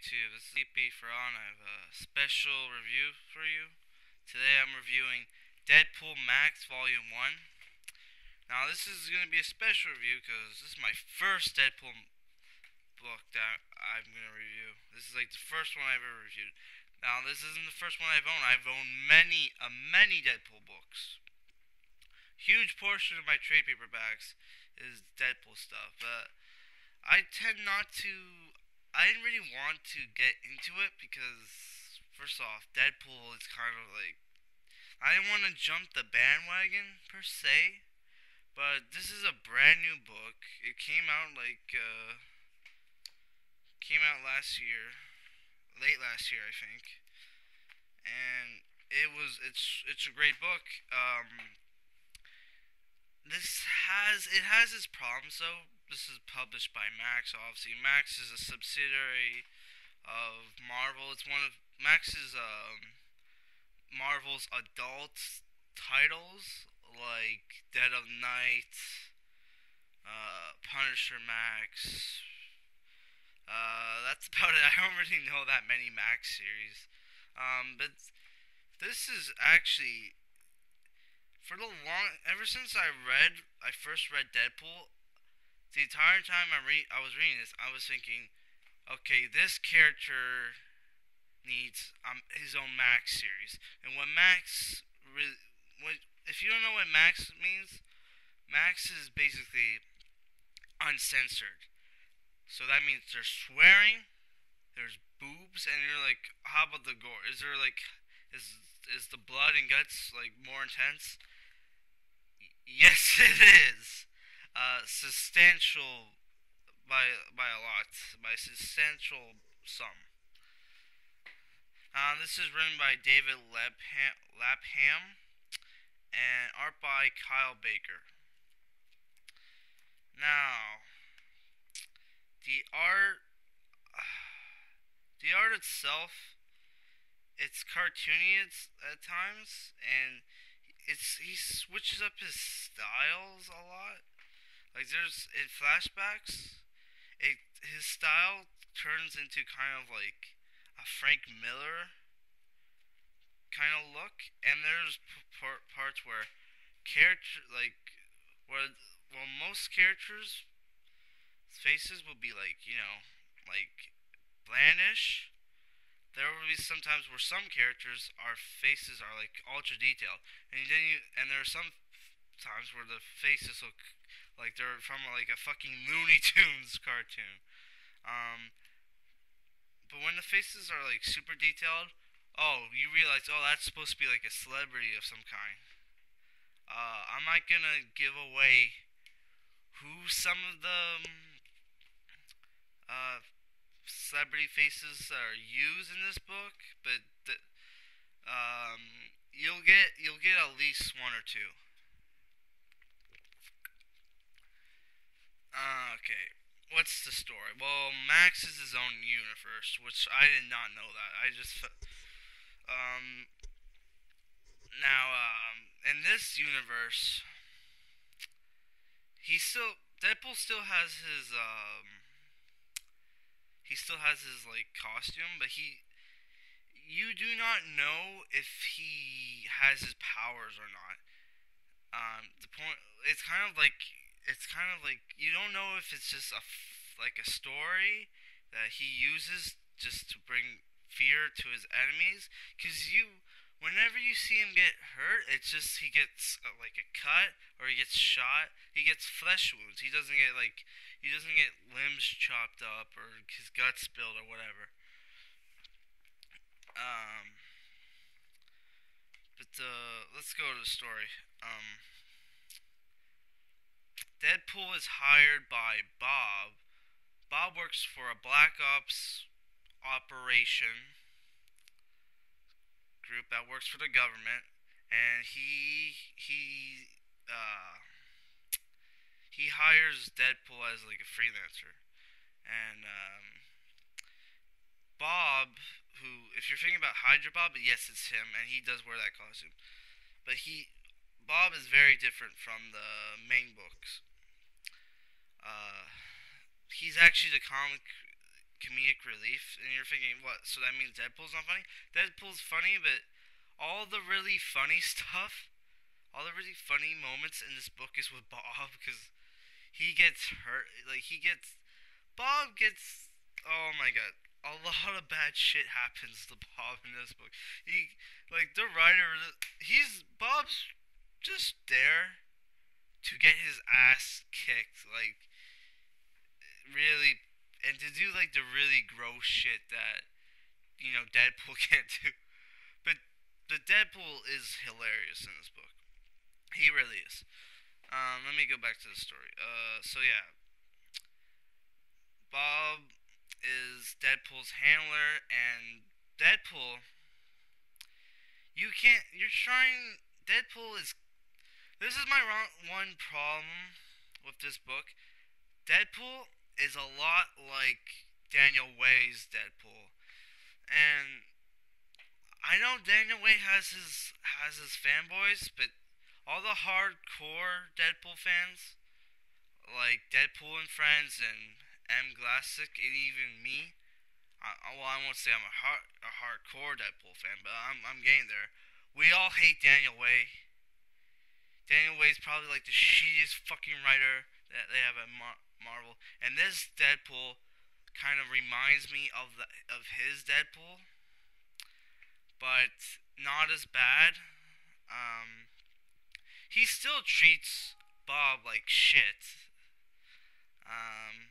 YouTube, this is EP for on. I have a special review for you. Today I'm reviewing Deadpool Max Volume 1. Now this is going to be a special review because this is my first Deadpool book that I'm going to review. This is like the first one I've ever reviewed. Now this isn't the first one I've owned. I've owned many, uh, many Deadpool books. Huge portion of my trade paperbacks is Deadpool stuff, but I tend not to I didn't really want to get into it because, first off, Deadpool is kind of like. I didn't want to jump the bandwagon per se, but this is a brand new book. It came out like. Uh, came out last year, late last year, I think, and it was it's it's a great book. Um, this has it has its problems though this is published by Max. Obviously, Max is a subsidiary of Marvel. It's one of Max's um, Marvel's adult titles, like Dead of Night, uh, Punisher Max. Uh, that's about it. I don't really know that many Max series. Um, but this is actually for the long ever since I read I first read Deadpool, the entire time I re- I was reading this, I was thinking, okay, this character needs um, his own Max series. And what Max, re- what, if you don't know what Max means, Max is basically uncensored. So that means there's swearing, there's boobs, and you're like, how about the gore? Is there like, is is the blood and guts like more intense? Yes, it is substantial by by a lot, by substantial sum. Uh, this is written by David Lapham, Lapham and art by Kyle Baker. Now, the art, the art itself, it's cartoony at times, and it's he switches up his styles a lot. Like there's in flashbacks, it his style turns into kind of like a Frank Miller kind of look, and there's p- parts where character like where well most characters faces will be like you know like blandish. There will be sometimes where some characters our faces are like ultra detailed, and then you and there are some times where the faces look like they're from like a fucking Looney Tunes cartoon. Um, but when the faces are like super detailed, oh, you realize, oh, that's supposed to be like a celebrity of some kind. Uh, I'm not gonna give away who some of the um, uh, celebrity faces are used in this book, but the, um, you'll get you'll get at least one or two. Uh, okay. What's the story? Well, Max is his own universe, which I did not know that. I just um now um in this universe he still Deadpool still has his um he still has his like costume, but he you do not know if he has his powers or not. Um the point it's kind of like it's kind of like you don't know if it's just a like a story that he uses just to bring fear to his enemies because you whenever you see him get hurt it's just he gets uh, like a cut or he gets shot. He gets flesh wounds. He doesn't get like he doesn't get limbs chopped up or his guts spilled or whatever. Um but uh let's go to the story. Um Deadpool is hired by Bob. Bob works for a Black Ops operation group that works for the government, and he he uh, he hires Deadpool as like a freelancer, and um, Bob, who if you're thinking about Hydra Bob, yes, it's him, and he does wear that costume, but he Bob is very different from the main books. Uh, he's actually the comic comedic relief, and you're thinking, what? So that means Deadpool's not funny? Deadpool's funny, but all the really funny stuff, all the really funny moments in this book is with Bob because he gets hurt. Like he gets, Bob gets. Oh my god, a lot of bad shit happens to Bob in this book. He, like the writer, he's Bob's just there to get his ass kicked. Like really and to do like the really gross shit that you know Deadpool can't do. But the Deadpool is hilarious in this book. He really is. Um, let me go back to the story. Uh, so yeah, Bob is Deadpool's handler, and Deadpool. You can't. You're trying. Deadpool is. This is my one problem with this book. Deadpool is a lot like Daniel Way's Deadpool, and I know Daniel Way has his has his fanboys, but all the hardcore Deadpool fans, like Deadpool and Friends and M Classic, and even me, I, well, I won't say I'm a hard a hardcore Deadpool fan, but I'm I'm getting there. We all hate Daniel Way. Daniel Way's probably like the shittiest fucking writer that they have at Mar- Marvel. And this Deadpool kind of reminds me of the of his Deadpool, but not as bad. Um, he still treats Bob like shit. Um,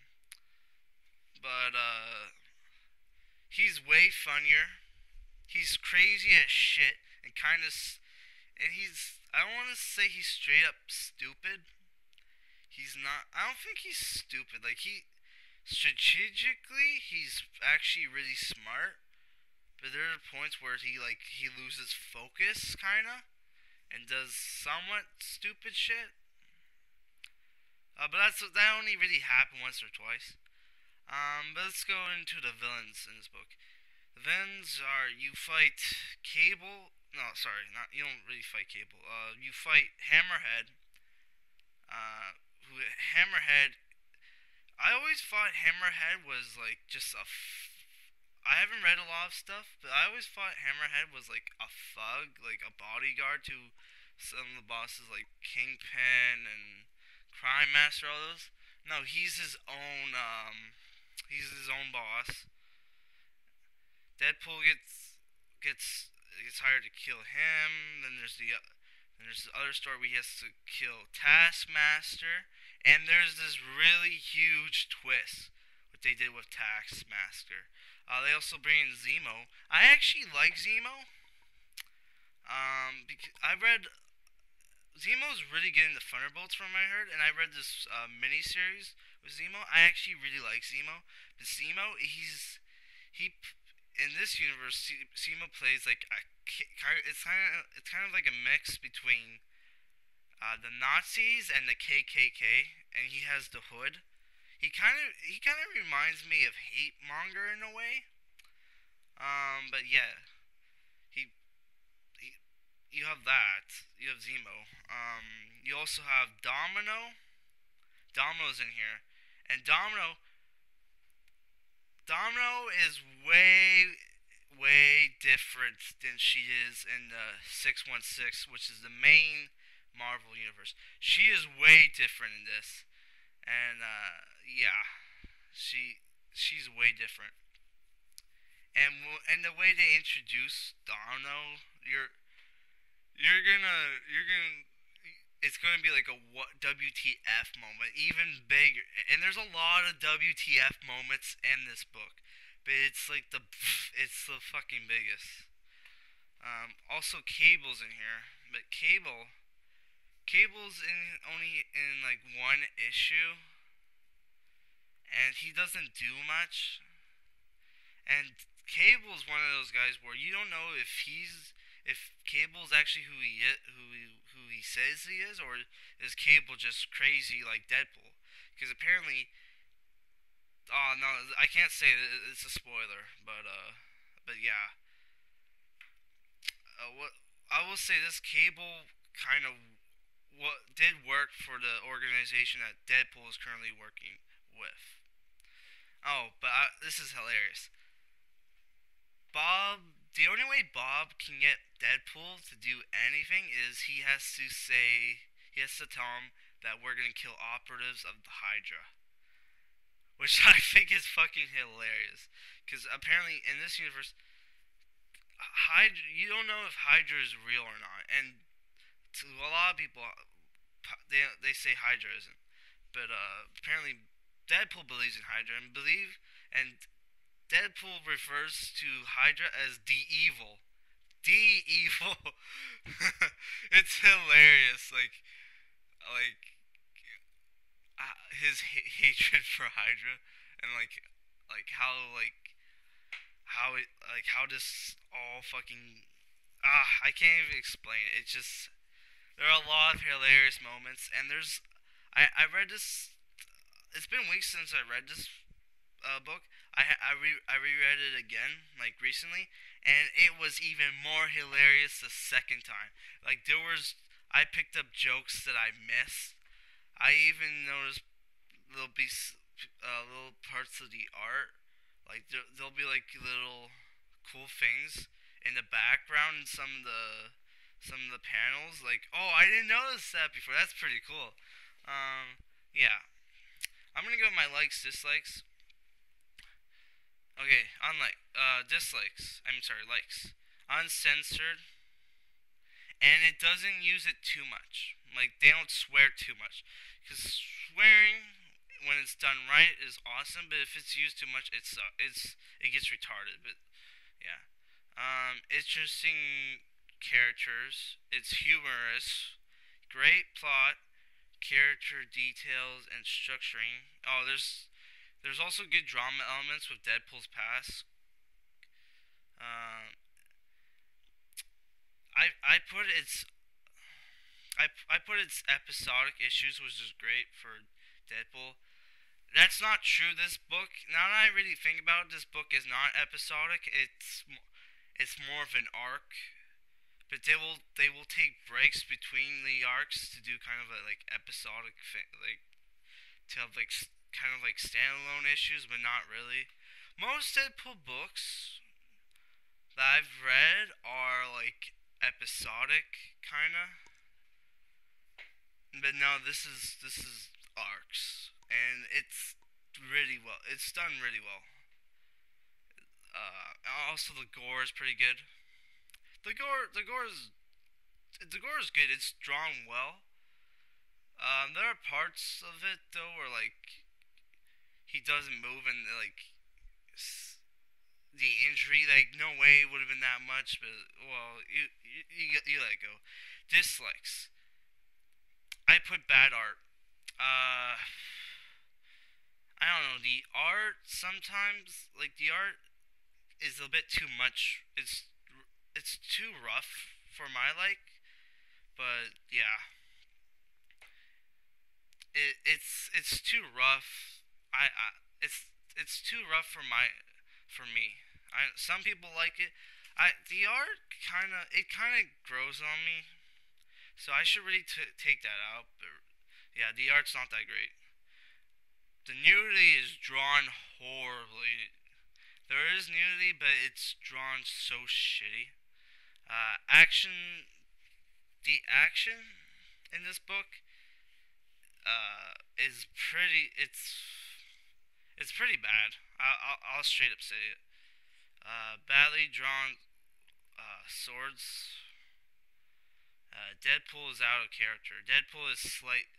but uh, he's way funnier. He's crazy as shit and kind of, and he's I don't want to say he's straight up stupid he's not. I don't think he's stupid. Like he strategically, he's actually really smart. But there are points where he like he loses focus, kinda, and does somewhat stupid shit. Uh, but that's that only really happened once or twice. Um, but let's go into the villains in this book. The villains are you fight Cable. No, sorry, not you don't really fight Cable. Uh, you fight Hammerhead. Uh, Hammerhead. I always thought Hammerhead was like just a. F- I haven't read a lot of stuff, but I always thought Hammerhead was like a thug, like a bodyguard to some of the bosses like Kingpin and Crime Master. All those. No, he's his own. Um, he's his own boss. Deadpool gets gets gets hired to kill him. Then there's the then there's the other story where he has to kill Taskmaster. And there's this really huge twist what they did with Taskmaster. Uh, they also bring in Zemo. I actually like Zemo. Um, because I read Zemo's really getting the Thunderbolts from I heard, and I read this uh, mini series with Zemo. I actually really like Zemo. But Zemo, he's he in this universe, Zemo plays like a it's kind of it's kind of like a mix between uh, the Nazis and the KKK, and he has the hood. He kind of he kind of reminds me of Hate Monger in a way. Um, but yeah, he, he you have that. You have Zemo. Um, you also have Domino. Domino's in here, and Domino. Domino is way way different than she is in the 616, which is the main Marvel universe. She is way different in this, and uh, yeah, she she's way different. And and the way they introduce Domino, you're you're gonna you're gonna it's gonna be like a WTF moment, even bigger. And there's a lot of WTF moments in this book, but it's like the it's the fucking biggest. Um, also, Cable's in here, but Cable Cable's in only in like one issue, and he doesn't do much. And Cable's one of those guys where you don't know if he's if Cable's actually who he is, who he, he says he is, or is Cable just crazy like Deadpool? Because apparently, oh no, I can't say that it's a spoiler, but uh, but yeah. Uh, what I will say, this Cable kind of what did work for the organization that Deadpool is currently working with. Oh, but I, this is hilarious. Bob, the only way Bob can get Deadpool to do anything is he has to say, he has to tell him that we're gonna kill operatives of the Hydra. Which I think is fucking hilarious. Because apparently in this universe, Hydra, you don't know if Hydra is real or not. And to a lot of people, they, they say Hydra isn't. But uh, apparently Deadpool believes in Hydra and believe and Deadpool refers to Hydra as the evil. The evil. it's hilarious. Like, like uh, his ha- hatred for Hydra, and like, like how like how it like how this all fucking ah I can't even explain it. It's just there are a lot of hilarious moments, and there's I I read this. It's been weeks since I read this uh, book. I I re I reread it again like recently, and it was even more hilarious the second time. Like there was I picked up jokes that I missed. I even noticed there'll be uh, little parts of the art, like there, there'll be like little cool things in the background in some of the some of the panels. Like, oh, I didn't notice that before. That's pretty cool. Um, yeah. I'm gonna go with my likes, dislikes. Okay, unlike uh, dislikes. I'm sorry, likes. Uncensored and it doesn't use it too much. Like they don't swear too much, because swearing when it's done right is awesome, but if it's used too much, it's uh, it's it gets retarded. But yeah, um, interesting characters. It's humorous, great plot, character details, and structuring. Oh, there's there's also good drama elements with Deadpool's past. Um, I I put its I I put its episodic issues, which is great for Deadpool. That's not true. This book, now that I really think about it, this book is not episodic. It's it's more of an arc, but they will they will take breaks between the arcs to do kind of a, like episodic thing, like to have like kind of like standalone issues, but not really. Most Deadpool books that I've read are like episodic kind of. But no, this is this is arcs, and it's really well. It's done really well. Uh, also the gore is pretty good. The gore, the gore is, the gore is good. It's drawn well. Um, there are parts of it though where like he doesn't move and like the injury. Like, no way it would have been that much, but well, you you, you, you let go. Dislikes. I put bad art. Uh, I don't know. The art sometimes, like the art, is a bit too much. It's it's too rough for my like. But yeah, it it's it's too rough. I, I it's it's too rough for my for me. I some people like it. I the art kind of it kind of grows on me, so I should really t- take that out. But yeah, the art's not that great. The nudity is drawn horribly. There is nudity, but it's drawn so shitty. Uh, action, the action in this book uh, is pretty. It's it's pretty bad. I'll, I'll, I'll straight up say it. Uh, badly drawn uh, swords. Uh, Deadpool is out of character. Deadpool is slight.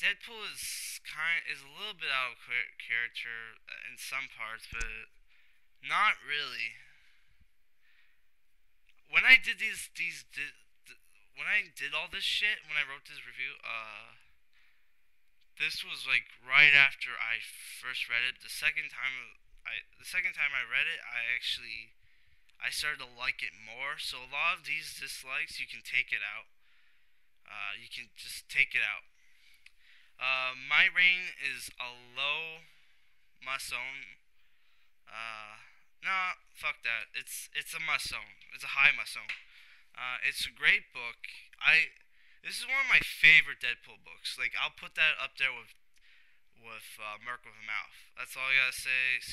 Deadpool is kind is a little bit out of character in some parts, but not really. When I did these these when I did all this shit when I wrote this review, uh this was like right after I first read it. The second time I the second time I read it, I actually I started to like it more. So a lot of these dislikes, you can take it out. Uh, you can just take it out. Uh, my rain is a low must own. Uh, no, fuck that. It's it's a must own. It's a high must own. Uh, it's a great book. I this is one of my favorite Deadpool books. Like I'll put that up there with with uh, Merc with a Mouth. That's all I gotta say. See